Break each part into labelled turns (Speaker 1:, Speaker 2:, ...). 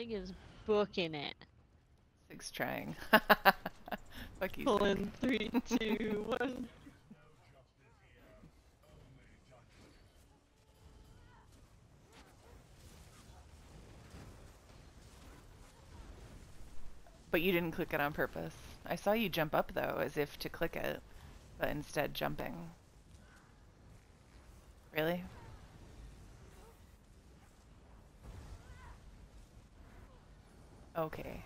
Speaker 1: Sig is booking it.
Speaker 2: Six trying. Fuck you.
Speaker 1: Pull in three, two, one.
Speaker 2: But you didn't click it on purpose. I saw you jump up though, as if to click it, but instead jumping. Really? Okay.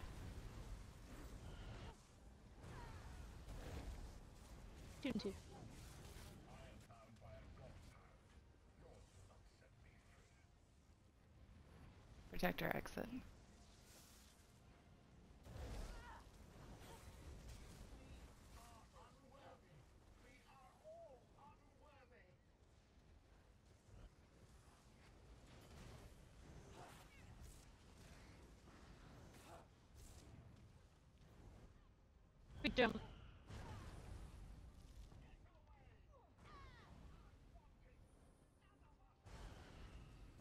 Speaker 1: Two and two.
Speaker 2: Protector exit.
Speaker 1: Jump.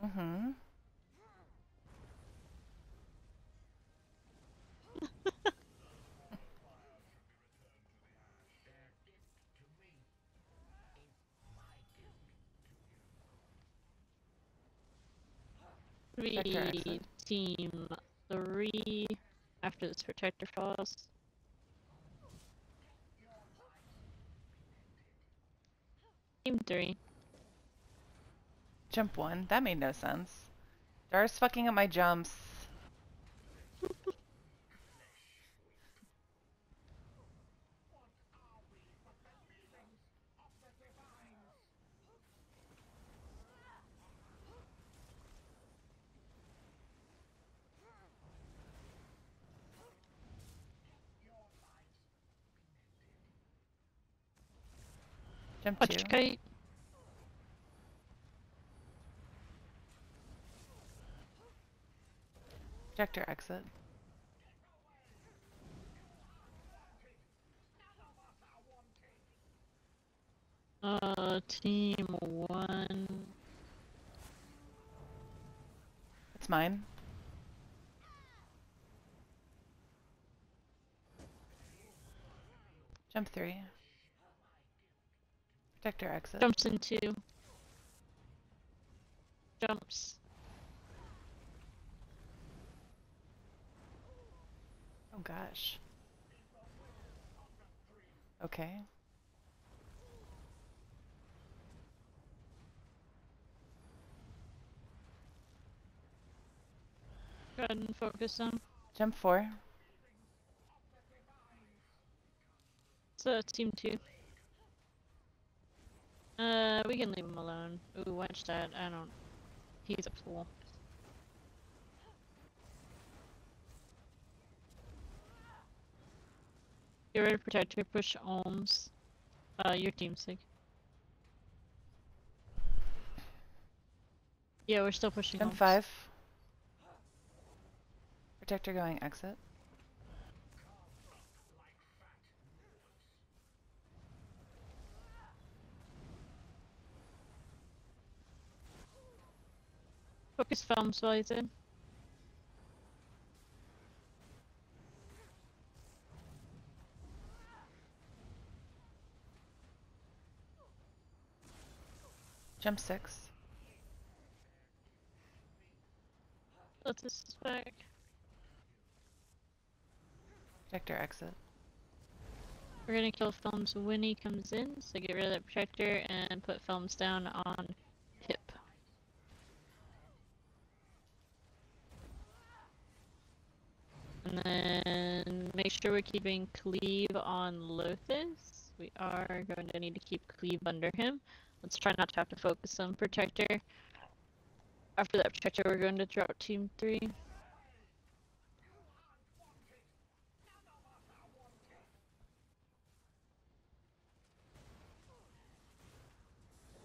Speaker 2: Mm-hmm.
Speaker 1: Three, team three. After this protector falls. Team three.
Speaker 2: Jump one. That made no sense. Dar's fucking up my jumps. Jump
Speaker 1: Watch
Speaker 2: two.
Speaker 1: kite.
Speaker 2: Protector exit.
Speaker 1: Uh, team one.
Speaker 2: It's mine. Jump three. Protector exit.
Speaker 1: Jumps into. Jumps.
Speaker 2: Oh gosh. Okay.
Speaker 1: Go ahead and focus on.
Speaker 2: Jump four.
Speaker 1: So team two. Uh, we can leave him alone. Ooh, watch that. I don't. He's a fool. Get ready to protect her. Push Olms. Uh, your team sig. Yeah, we're still pushing
Speaker 2: Jump
Speaker 1: Olms.
Speaker 2: five. Protector going exit.
Speaker 1: Focus Felms while he's in.
Speaker 2: Jump six.
Speaker 1: Let this back.
Speaker 2: Protector exit.
Speaker 1: We're gonna kill Felms when he comes in, so get rid of that protector and put Felms down on And then make sure we're keeping cleave on Llothis. We are going to need to keep cleave under him. Let's try not to have to focus on protector. After that protector, we're going to drop team three.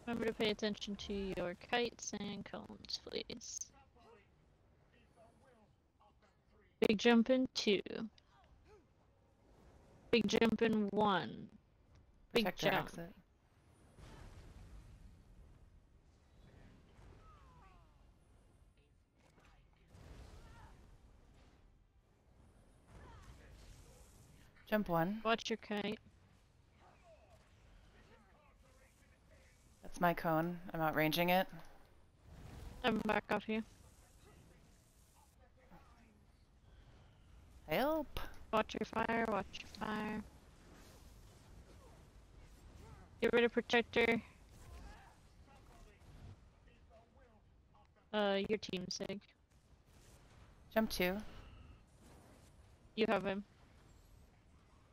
Speaker 1: Remember to pay attention to your kites and cones, please. Big jump in two. Big jump in one. Big
Speaker 2: Check
Speaker 1: jump.
Speaker 2: Exit. Jump one.
Speaker 1: Watch your kite.
Speaker 2: That's my cone. I'm outranging it.
Speaker 1: I'm back off you.
Speaker 2: Help.
Speaker 1: Watch your fire, watch your fire. Get rid of protector. Uh, your team sig.
Speaker 2: Jump two.
Speaker 1: You have him.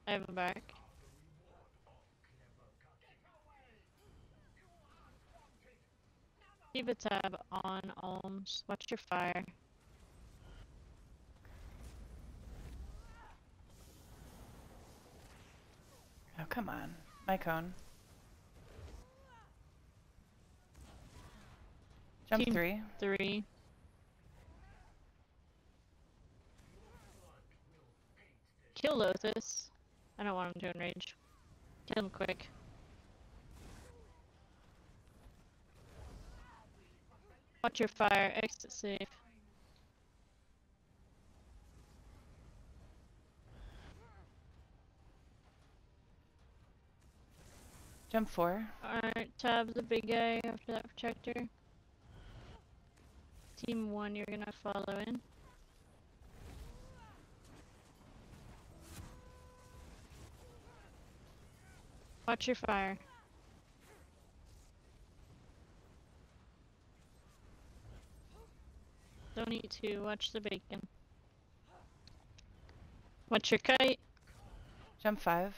Speaker 1: I have him back. Keep a tab on Olms. Watch your fire.
Speaker 2: Come on. My cone. Jump
Speaker 1: Team-
Speaker 2: three.
Speaker 1: Three. Kill Llothis. I don't want him to enrage. Kill him quick. Watch your fire. Exit safe.
Speaker 2: Jump four.
Speaker 1: Alright, tab the big guy after that protector. Team one, you're gonna follow in. Watch your fire. Don't eat too, watch the bacon. Watch your kite.
Speaker 2: Jump five.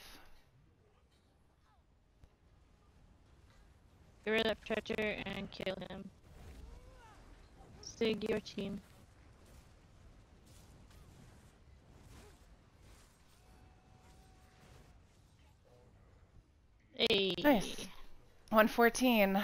Speaker 1: Get rid of protector and kill him. Sig your team. Hey.
Speaker 2: Nice. 114.